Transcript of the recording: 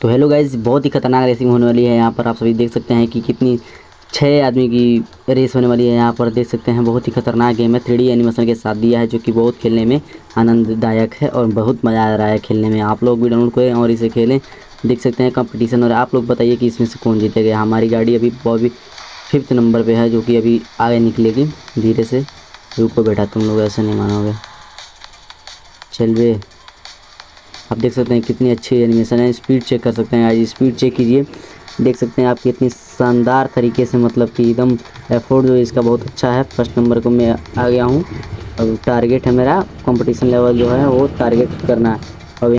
तो hello guys बहुत ही खतरनाक रेसिंग होने वाली है। यहाँ पर आप सभी देख सकते हैं कि कितनी छः आदमी की रेस होने वाली है। यहाँ पर देख सकते हैं बहुत ही खतरनाक गेम है। थ्री एनिमेशन के साथ दिया है, जो कि बहुत खेलने में आनंददायक है और बहुत मज़ा आ रहा है खेलने में। आप लोग भी डाउनलोड करें और इसे खेलें। देख सकते हैं कंपटीशन और आप लोग बताइए कि इसमें से कौन जीतेगा। हमारी गाड़ी अभी अभी फिफ्थ नंबर पे है, जो कि अभी आगे निकलेगी। धीरे से रुको बेटा तुम लोग, ऐसे नहीं मानोगे। चल बे। आप देख सकते हैं कितनी अच्छी एनिमेशन है। स्पीड चेक कर सकते हैं आज स्पीड चेक कीजिए। देख सकते हैं आप कितनी शानदार तरीके से मतलब कि एकदम एफोर्ड जो इसका बहुत अच्छा है। फ़र्स्ट नंबर को मैं आ गया हूँ। अब टारगेट है मेरा कंपटीशन लेवल जो है वो टारगेट करना है।